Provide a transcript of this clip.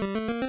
Música